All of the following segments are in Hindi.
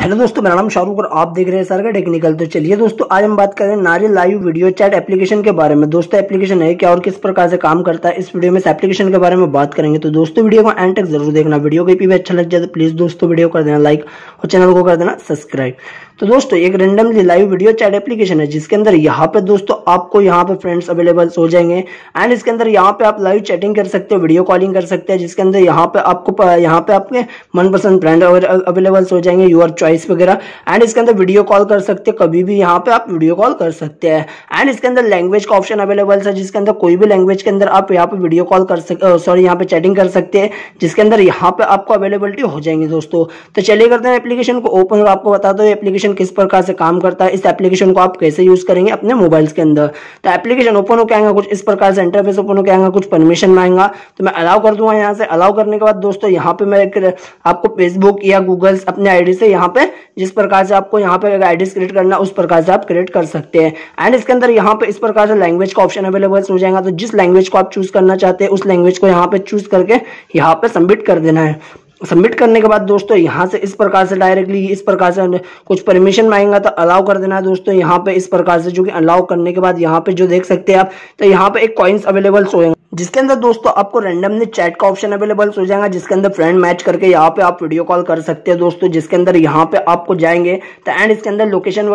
हेलो दोस्तों, मेरा नाम शाहरुख और आप देख रहे हैं सर का टेक्निकल। तो चलिए दोस्तों, आज हम बात करें नारी लाइव वीडियो चैट एप्लीकेशन के बारे में। दोस्तों, एप्लीकेशन है क्या और किस प्रकार से काम करता है, इस वीडियो में इस एप्लीकेशन के बारे में बात करेंगे। तो दोस्तों, वीडियो को एंड तक ज़रूर देखना। वीडियो को भी अच्छा लग जाए तो प्लीज़ दोस्तों, वीडियो कर देना लाइक और चैनल को कर देना सब्सक्राइब। तो दोस्तों, एक randomly live video chat application है, जिसके अंदर यहाँ पे दोस्तों आपको यहाँ पे फ्रेंड्स अवेलेबल हो जाएँगे। एंड इसके अंदर यहाँ पे आप लाइव चैटिंग कर सकते हो वीडियो कॉलिंग कर सकते हैं, जिसके अंदर यहाँ पे आपको यहाँ पे आपके मनपसंद फ्रेंड अवेलेबल हो जाएँगे यू यूर चॉइस वगैरह एंड इसके अंदर वीडियो कॉल कर सकते हैं, कभी भी यहाँ पे आप वीडियो कॉल कर सकते हैं। एंड इसके अंदर लैंग्वेज का ऑप्शन अवेलेबल है, जिसके अंदर कोई भी लैंग्वेज के अंदर आप यहाँ पे वीडियो कॉल कर सकते सॉरी यहाँ पे चैटिंग कर सकते हैं, जिसके अंदर यहाँ पे आपको अवेलेबिलिटी हो जाएँगे दोस्तों। तो चलिए करते हैं एप्लीकेशन को ओपन और आपको बता दो एप्लीकेशन किस प्रकार से काम करता है, इस एप्लीकेशन को आप कैसे यूज़ करेंगे अपने मोबाइल के अंदर। तो एप्लीकेशन ओपन होकर आएगा कुछ, इस प्रकार से इंटरफेस ओपन होकर आएगा, कुछ परमिशन मांगेगा तो मैं अलाउ कर दूँगा यहाँ से अलाउ करने के बाद दोस्तों यहाँ पे मैं आपको फेसबुक या गूगल अपने आईडी से यहाँ पे जिस प्रकार से आपको यहाँ पे आईडी क्रिएट करना, उस प्रकार से आप क्रिएट कर सकते हैं। एंड इसके अंदर यहाँ पे इस प्रकार से लैंग्वेज का ऑप्शन अवेलेबल हो जाएगा। तो जिस लैंग्वेज को आप चूज़ करना चाहते हैं, उस लैंग्वेज को यहाँ पे चूज़ करके यहाँ पे सबमिट कर देना है। सबमिट करने के बाद दोस्तों, यहाँ से इस प्रकार से डायरेक्टली इस प्रकार से कुछ परमिशन मांगेगा तो अलाउ कर देना है दोस्तों। यहाँ पे इस प्रकार से जो कि अलाउ करने के बाद यहाँ पे जो देख सकते हैं आप तो यहाँ पे एक कॉइन्स अवेलेबल होएँगे जिसके अंदर दोस्तों आपको रैंडमली चैट का ऑप्शन अवेलेबल हो जाएगा, जिसके अंदर फ्रेंड मैच करके यहाँ पे आप वीडियो कॉल कर सकते हैं दोस्तों, जिसके अंदर यहाँ पे आपको जाएँगे तो एंड इसके अंदर लोकेशन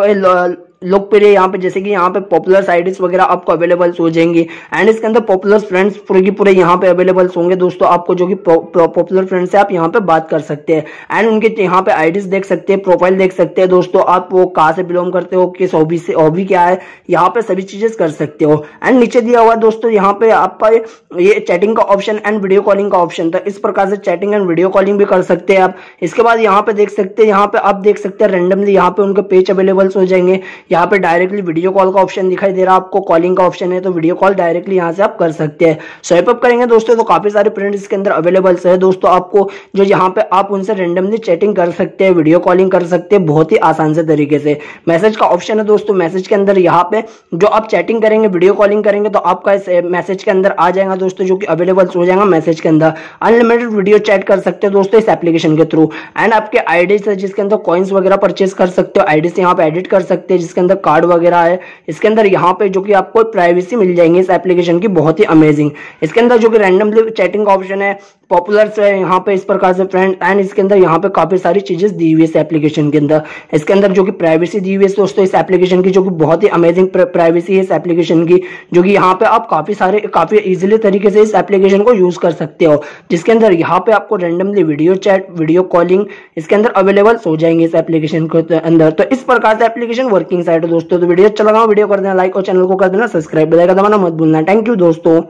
लोकप्रिय यहाँ पे, जैसे कि यहाँ पे पॉपुलर साइड्स वगैरह आपको अवेलेबल हो जाएँगे। एंड इसके अंदर पॉपुलर फ्रेंड्स पूरे की पूरे यहाँ पे अवेलेबल होंगे। दोस्तों, आपको जो कि पॉपुलर फ्रेंड्स है, आप यहाँ पे बात कर सकते हैं। एंड उनके यहाँ पे आईडीज देख सकते हैं प्रोफ़ाइल देख सकते हैं। दोस्तों, आप वो कहाँ से बिलोंग करते हो, किस हॉबी से हॉबी क्या है, यहाँ पे सभी चीज़ें कर सकते हो। एंड नीचे दिया हुआ दोस्तों, यहाँ पे आपका ये चैटिंग का ऑप्शन एंड वीडियो कॉलिंग का ऑप्शन था इस प्रकार से चैटिंग एंड वीडियो कॉलिंग भी कर सकते हैं आप। इसके बाद यहाँ पे देख सकते हैं, यहाँ पे आप देख सकते हैं रेंडमली यहाँ पे उनके पेज अवेलेबल हो जाएँगे। यहाँ पे डायरेक्टली वीडियो कॉल का ऑप्शन दिखाई दे रहा है, आपको कॉलिंग का ऑप्शन है तो वीडियो कॉल डायरेक्टली यहाँ से आप कर सकते हैं। स्वाइप अप करेंगे दोस्तों तो काफ़ी सारे प्रिंट इसके अंदर अवेलेबल है। दोस्तों, आपको जो यहाँ पे आप उनसे रेंडमली चैटिंग कर सकते हैं वीडियो कॉलिंग कर सकते हैं बहुत ही आसान से तरीके से। मैसेज का ऑप्शन है दोस्तों मैसेज के अंदर यहाँ पे जो आप चैटिंग करेंगे वीडियो कॉलिंग करेंगे तो आपका मैसेज के अंदर आ जाएगा दोस्तों, जो कि अवेलेबल हो जाएगा मैसेज के अंदर। अनलिमिटेड वीडियो चैट कर सकते हो दोस्तों इस एप्लीकेशन के थ्रू एंड आपके आईडी से जिसके अंदर कॉइन्स वगैरह परचेज कर सकते हो आईडी से यहाँ पे एडिट कर सकते हैं जिसके अंदर कार्ड वगैरह है। इसके अंदर यहाँ पे जो कि आपको प्राइवेसी मिल जाएँगे इस एप्लीकेशन की, बहुत ही अमेजिंग इसके अंदर जो कि रैंडमली चैटिंग ऑप्शन है पॉपुलर है यहाँ पे इस प्रकार से फ्रेंड एंड इसके अंदर यहाँ पे काफ़ी सारी चीज़ें दी हुई है इस एप्लीकेशन के अंदर। इसके अंदर जो कि प्राइवेसी दी हुई है दोस्तों, इस एप्लीकेशन की जो कि बहुत ही अमेजिंग प्राइवेसी है इस एप्लीकेशन की, जो कि यहाँ पे आप काफ़ी सारे, काफ़ी इजिली तरीके से इस एप्लीकेशन को यूज़ कर सकते हो। जिसके अंदर यहाँ पे आपको randomly video chat video calling इसके अंदर अवेलेबल हो जाएँगे इस एप्लीकेशन के अंदर। तो इस प्रकार से एप्लीकेशन वर्किंग साइड है दोस्तों तो वीडियो अच्छा लगा वीडियो कर देना लाइक और चैनल को कर देना, सब्सक्राइब दबाना मत भूलना। थैंक यू दोस्तों।